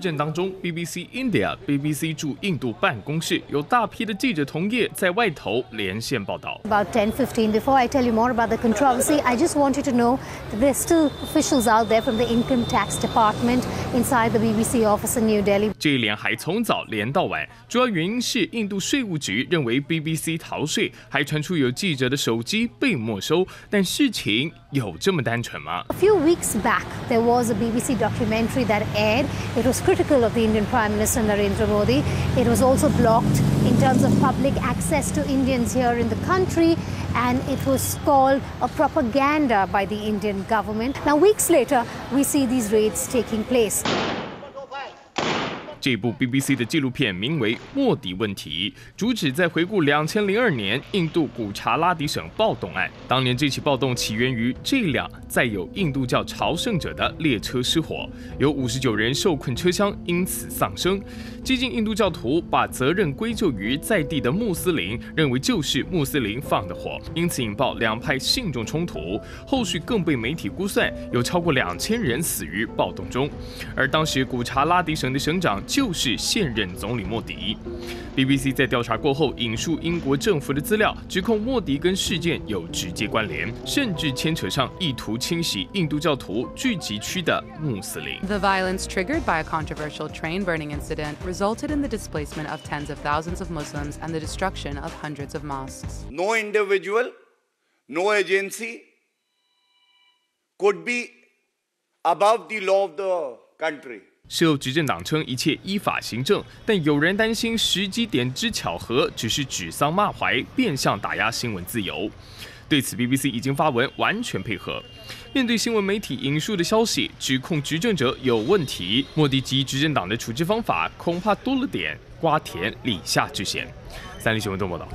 阵当中，BBC India、BBC 驻印度办公室有大批的记者同业在外头连线报道。About 10:15. Before I tell you more about the controversy, I just want you to know that there's still officials out there from the Income Tax Department inside the BBC office in New Delhi. 这一连还从早连到晚，主要原因是印度税务局认为 BBC 逃税，还传出有记者的手机被没收。但事情有这么单纯吗？A few weeks back, there was a BBC documentary that aired. It was critical of the Indian Prime Minister Narendra Modi. It was also blocked in terms of public access to Indians here in the country, and it was called a propaganda by the Indian government. Now, weeks later, we see these raids taking place. 这部 BBC 的纪录片名为《莫迪问题》，主旨在回顾2002年印度古查拉迪省暴动案。当年这起暴动起源于这辆载有印度教朝圣者的列车失火，有59人受困车厢，因此丧生。激进印度教徒把责任归咎于在地的穆斯林，认为就是穆斯林放的火，因此引爆两派信众冲突。后续更被媒体估算有超过两千人死于暴动中，而当时古查拉迪省的省长。就是现任总理莫迪。BBC 在调查过后引述英国政府的资料，指控莫迪跟事件有直接关联，甚至牵扯上意图清洗印度教徒聚集区的穆斯林。 The violence triggered by a controversial train burning incident resulted in the displacement of tens of thousands of Muslims and the destruction of hundreds of mosques. No individual, no agency could be above the law of the 受执政党称一切依法行政，但有人担心时机点之巧合只是指桑骂槐，变相打压新闻自由。对此，BBC 已经发文完全配合。面对新闻媒体引述的消息，指控执政者有问题，莫迪及执政党的处置方法恐怕多了点瓜田李下之嫌。三立新闻动报道。